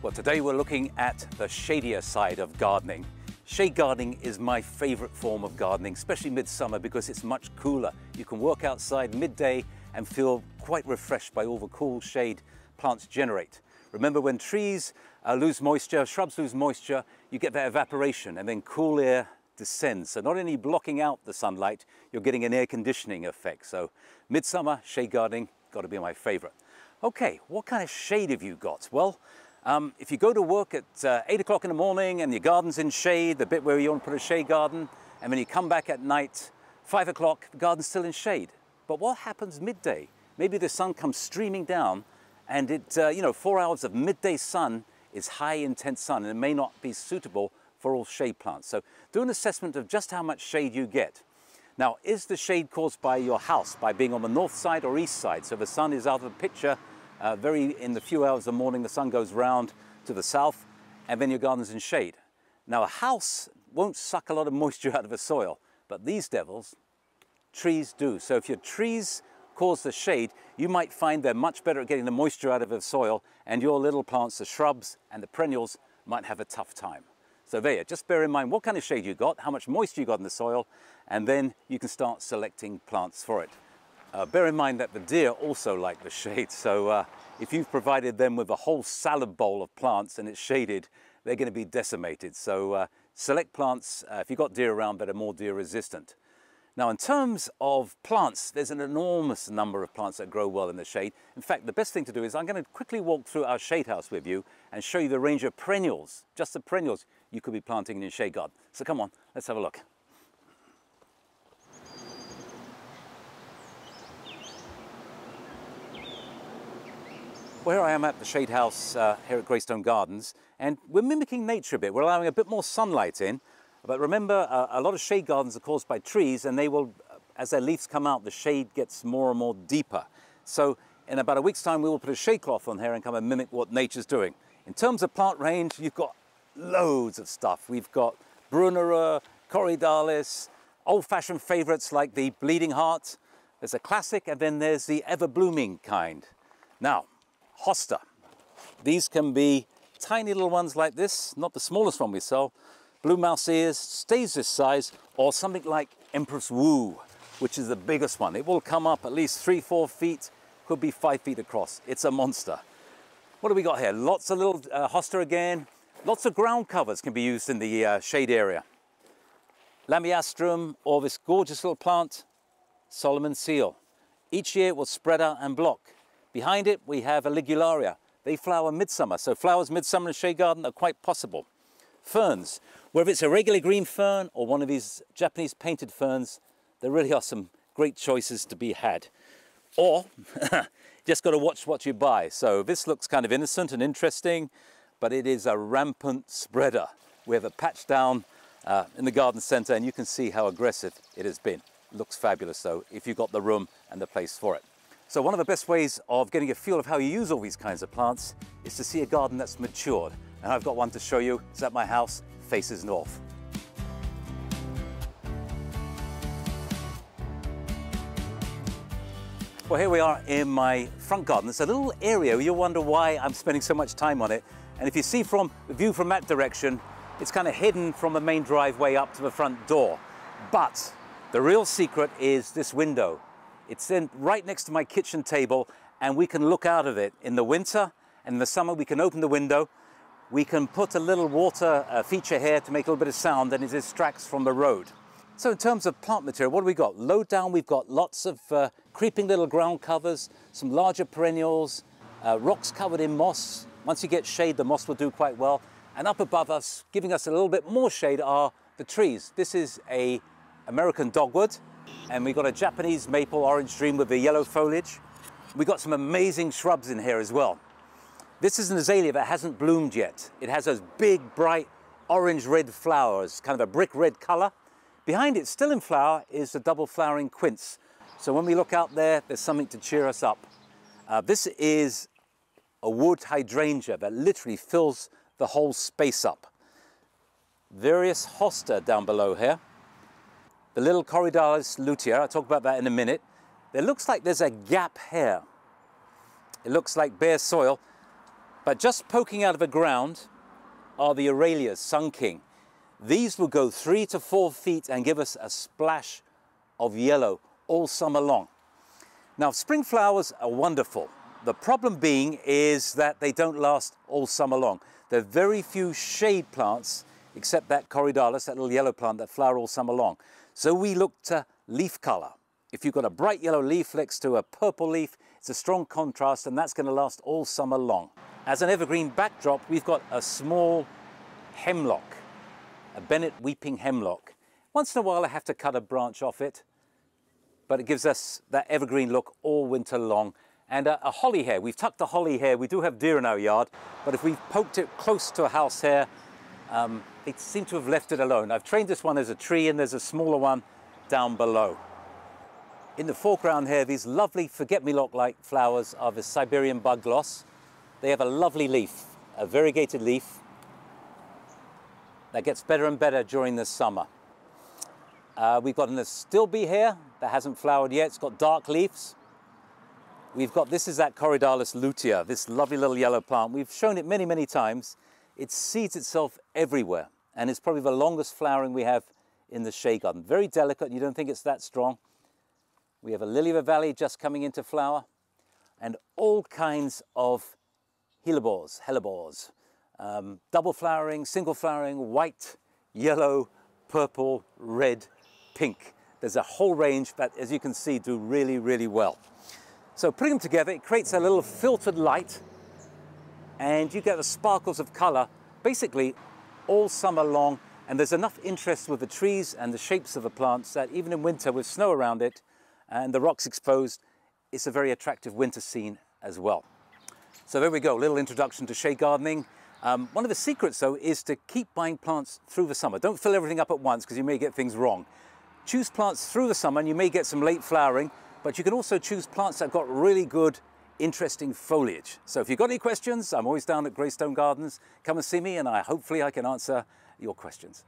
Well, today we're looking at the shadier side of gardening. Shade gardening is my favorite form of gardening, especially midsummer because it's much cooler. You can work outside midday and feel quite refreshed by all the cool shade plants generate. Remember when trees uh, lose moisture, shrubs lose moisture, you get that evaporation and then cool air descends. So not only blocking out the sunlight, you're getting an air conditioning effect. So midsummer shade gardening, got to be my favorite. Okay, what kind of shade have you got? Well, um, if you go to work at uh, 8 o'clock in the morning and your garden's in shade, the bit where you want to put a shade garden, and when you come back at night, 5 o'clock, the garden's still in shade. But what happens midday? Maybe the sun comes streaming down and it, uh, you know, four hours of midday sun is high intense sun and it may not be suitable for all shade plants. So do an assessment of just how much shade you get. Now, is the shade caused by your house, by being on the north side or east side? So the sun is out of the picture, uh, very in the few hours of the morning, the sun goes round to the south, and then your garden's in shade. Now, a house won't suck a lot of moisture out of the soil, but these devils, trees do. So if your trees cause the shade, you might find they're much better at getting the moisture out of the soil, and your little plants, the shrubs and the perennials, might have a tough time. So there, just bear in mind what kind of shade you got, how much moisture you got in the soil, and then you can start selecting plants for it. Uh, bear in mind that the deer also like the shade, so uh, if you've provided them with a whole salad bowl of plants and it's shaded, they're going to be decimated. So uh, select plants, uh, if you've got deer around, that are more deer resistant. Now, in terms of plants, there's an enormous number of plants that grow well in the shade. In fact, the best thing to do is I'm going to quickly walk through our shade house with you and show you the range of perennials, just the perennials you could be planting in your shade garden. So come on, let's have a look. Well, here I am at the shade house uh, here at Greystone Gardens, and we're mimicking nature a bit. We're allowing a bit more sunlight in, but remember, uh, a lot of shade gardens are caused by trees and they will, uh, as their leaves come out, the shade gets more and more deeper. So in about a week's time, we will put a shade cloth on here and come and mimic what nature's doing. In terms of plant range, you've got loads of stuff. We've got Brunnera, Corydalis, old-fashioned favorites like the Bleeding Heart. There's a classic and then there's the ever-blooming kind. Now, Hosta. These can be tiny little ones like this, not the smallest one we sell, blue mouse ears stays this size or something like Empress Wu, which is the biggest one. It will come up at least three, four feet, could be five feet across. It's a monster. What do we got here? Lots of little uh, hosta again. Lots of ground covers can be used in the uh, shade area. Lamiastrum or this gorgeous little plant, Solomon seal. Each year it will spread out and block. Behind it we have a Ligularia. They flower midsummer, so flowers midsummer in shade garden are quite possible ferns. Whether it's a regular green fern or one of these Japanese painted ferns, there really are some great choices to be had. Or, just got to watch what you buy. So this looks kind of innocent and interesting, but it is a rampant spreader. We have a patch down uh, in the garden center and you can see how aggressive it has been. looks fabulous though, if you've got the room and the place for it. So one of the best ways of getting a feel of how you use all these kinds of plants is to see a garden that's matured. And I've got one to show you. It's at my house, faces north. Well, here we are in my front garden. It's a little area. You'll wonder why I'm spending so much time on it. And if you see from the view from that direction, it's kind of hidden from the main driveway up to the front door. But the real secret is this window. It's in right next to my kitchen table and we can look out of it. In the winter and in the summer, we can open the window we can put a little water uh, feature here to make a little bit of sound and it distracts from the road. So in terms of plant material, what do we got? Low down, we've got lots of uh, creeping little ground covers, some larger perennials, uh, rocks covered in moss. Once you get shade, the moss will do quite well. And up above us, giving us a little bit more shade, are the trees. This is a American dogwood, and we've got a Japanese maple orange dream with the yellow foliage. We've got some amazing shrubs in here as well. This is an azalea that hasn't bloomed yet. It has those big, bright, orange-red flowers, kind of a brick red color. Behind it, still in flower, is the double flowering quince. So when we look out there, there's something to cheer us up. Uh, this is a wood hydrangea that literally fills the whole space up. Various hosta down below here. The little Corydalis lutea, I'll talk about that in a minute. There looks like there's a gap here. It looks like bare soil. But just poking out of the ground are the Aralias, Sun King. These will go three to four feet and give us a splash of yellow all summer long. Now, spring flowers are wonderful. The problem being is that they don't last all summer long. There are very few shade plants, except that corydalis, that little yellow plant that flower all summer long. So we look to leaf color. If you've got a bright yellow leaf next to a purple leaf, it's a strong contrast and that's going to last all summer long. As an evergreen backdrop, we've got a small hemlock, a Bennett weeping hemlock. Once in a while I have to cut a branch off it, but it gives us that evergreen look all winter long. And a, a holly hair, we've tucked a holly hair. We do have deer in our yard, but if we've poked it close to a house hair, um, they seem to have left it alone. I've trained this one as a tree and there's a smaller one down below. In the foreground here, these lovely forget-me-not-like flowers are the Siberian bugloss. They have a lovely leaf, a variegated leaf that gets better and better during the summer. Uh, we've got an astilbe here that hasn't flowered yet. It's got dark leaves. We've got, this is that Corydalis lutea, this lovely little yellow plant. We've shown it many, many times. It seeds itself everywhere and it's probably the longest flowering we have in the shade garden. Very delicate, you don't think it's that strong. We have a lily of the valley just coming into flower and all kinds of hellebores, hellebores. Um, double flowering, single flowering, white, yellow, purple, red, pink. There's a whole range that, as you can see, do really, really well. So putting them together, it creates a little filtered light and you get the sparkles of color basically all summer long. And there's enough interest with the trees and the shapes of the plants that even in winter with snow around it and the rocks exposed, it's a very attractive winter scene as well. So there we go, little introduction to shade gardening. Um, one of the secrets though is to keep buying plants through the summer. Don't fill everything up at once because you may get things wrong. Choose plants through the summer and you may get some late flowering, but you can also choose plants that got really good, interesting foliage. So if you've got any questions, I'm always down at Greystone Gardens. Come and see me and I hopefully I can answer your questions.